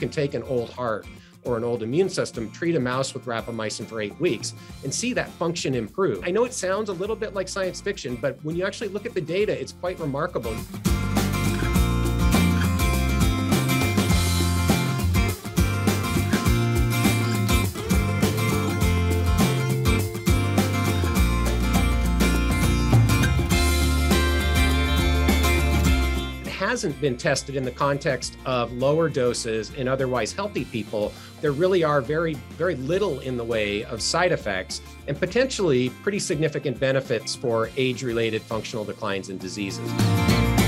can take an old heart or an old immune system, treat a mouse with rapamycin for eight weeks, and see that function improve. I know it sounds a little bit like science fiction, but when you actually look at the data, it's quite remarkable. Hasn't been tested in the context of lower doses in otherwise healthy people, there really are very, very little in the way of side effects and potentially pretty significant benefits for age related functional declines and diseases.